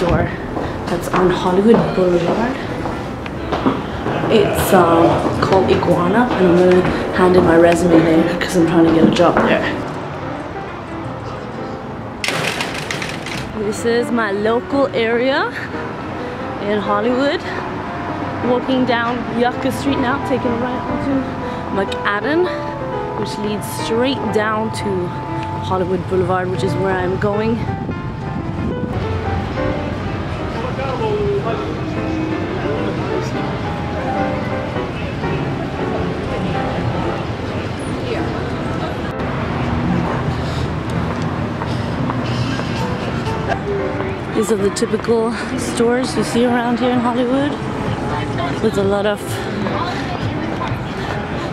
store that's on Hollywood Boulevard. It's um, called Iguana, and I'm gonna hand in my resume there because I'm trying to get a job there. This is my local area in Hollywood. Walking down Yucca Street now, taking a right onto McCadden, which leads straight down to Hollywood Boulevard, which is where I'm going. These are the typical stores you see around here in Hollywood with a lot of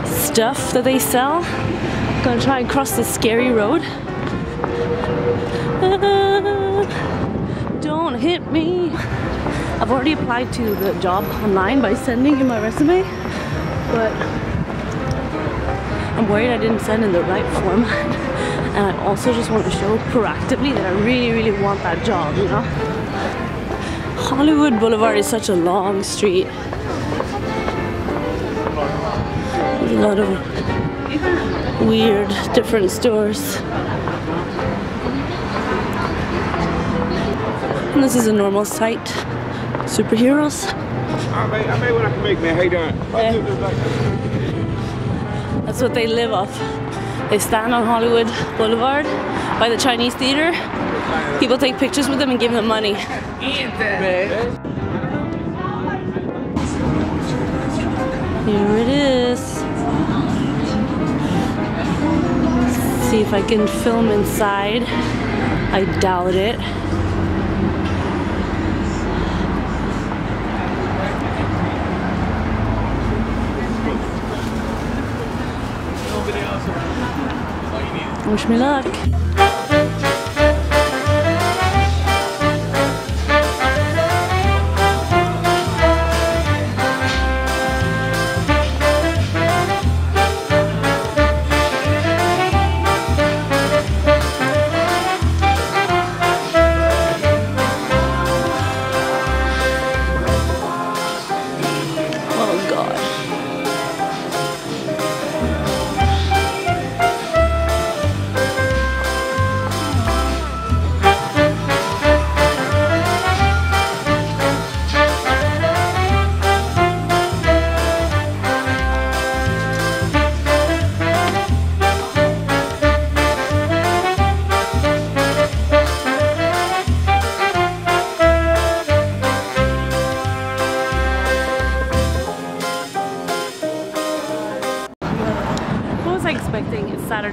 stuff that they sell. I'm Gonna try and cross this scary road. Don't hit me. I've already applied to the job online by sending in my resume, but I'm worried I didn't send in the right format. And I also just want to show proactively that I really, really want that job, you know? Hollywood Boulevard is such a long street. There's a lot of weird, different stores. And this is a normal site. Superheroes. I made, I made what I can make, man. How you doing? Yeah. That's what they live off. They stand on Hollywood Boulevard by the Chinese theater. People take pictures with them and give them money. Here it is. See if I can film inside. I doubt it. Wish me luck.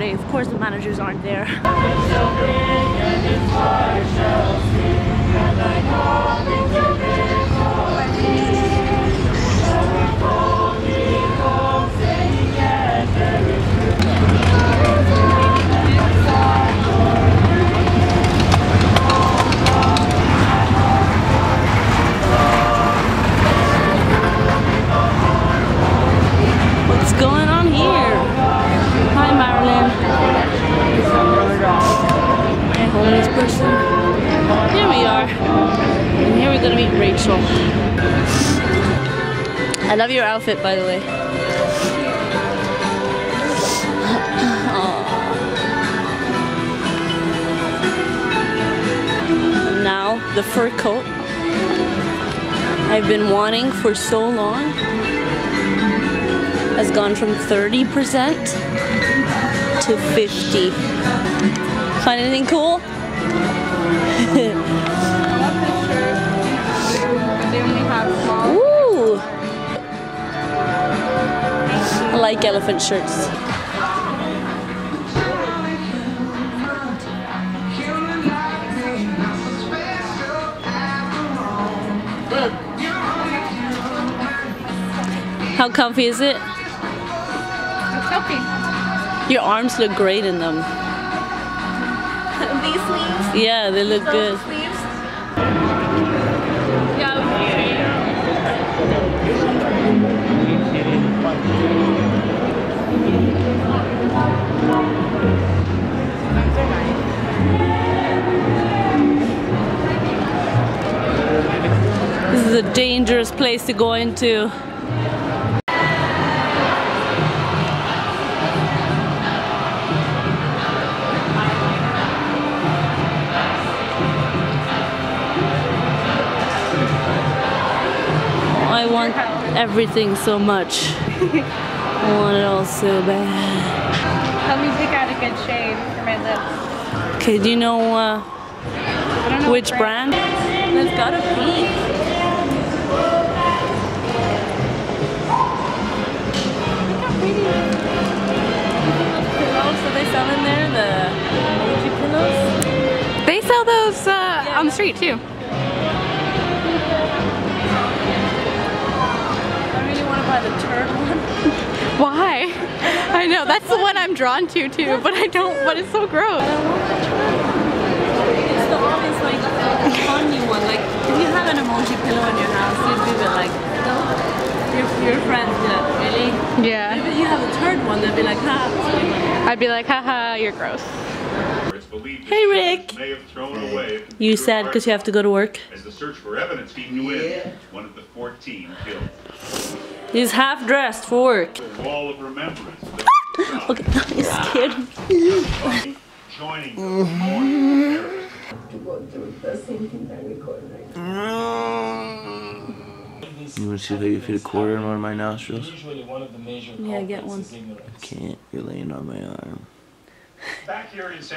Saturday. Of course, the managers aren't there. I love your outfit, by the way. Now, the fur coat I've been wanting for so long has gone from 30% to 50. Find anything cool? Like elephant shirts. How comfy is it? It's comfy. Your arms look great in them. These sleeves. Yeah, they look Those good. sleeves. Yeah. Nice. is a dangerous place to go into. I want everything so much. I want it all so bad. Help me pick out a good shade for my lips. Okay, do you know uh, know which brand? There's gotta be. Look how pretty. Pillows that they sell in there, the pillows. They sell those uh, on the street too. I really want to buy the turd one. Why? I know that's the one I'm drawn to too, but I don't. But it's so gross. It's the obvious like funny one. Like if you have an emoji pillow in your house, you'd be a bit like, no. Your, your friends be like, really? Yeah. If you have a third one, they'd be like, ha. I'd be like, haha, you're gross. Hey, Rick. May have thrown away You computer sad because you have to go to work? As the search for evidence came to end, one of the 14 killed. He's half dressed for work. A wall of remembrance. Okay, he's scared. Joining the memorial terrorists. You want to see if I can fit a quarter in one of my nostrils? Usually one of the major Yeah, get one. is ignorance. Can't. You're laying on my arm. Back here in San